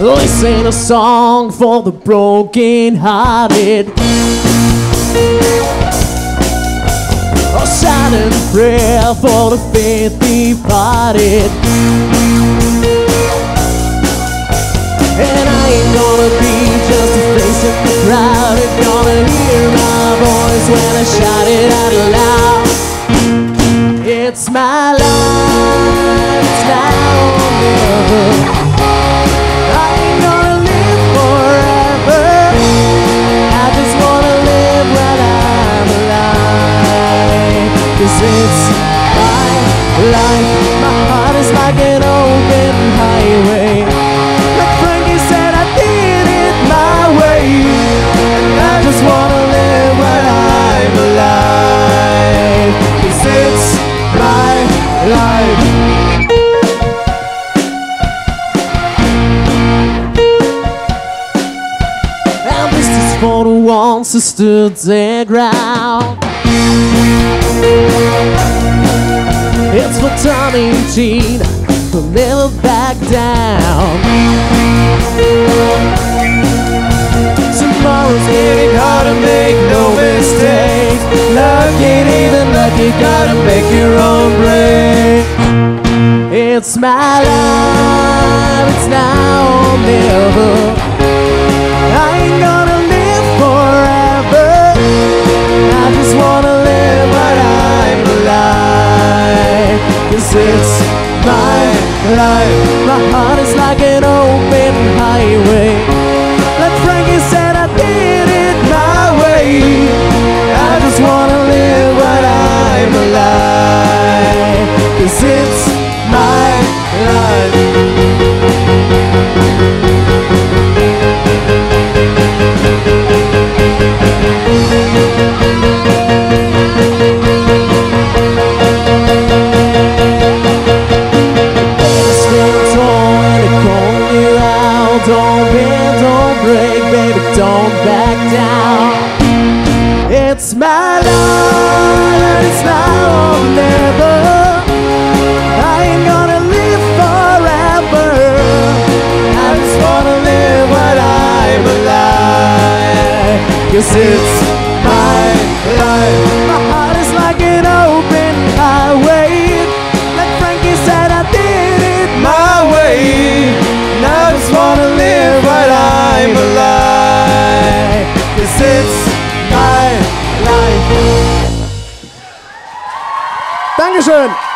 This ain't a song for the broken hearted. A silent prayer for the faith departed. And I ain't gonna be just a face in the crowd. You're gonna hear my voice when I shout it out loud. It's my life, it's now or. The stood their ground. It's for Tommy and Gina who never back down. Tomorrow's getting hard to make no mistake. Luck ain't even luck, you gotta make your own break. It's my life, life. My heart is like an open highway. Don't bend, don't break, baby, don't back down. It's my life, and it's now never. I ain't gonna live forever. I just wanna live while I'm alive. Cause it's Dankeschön.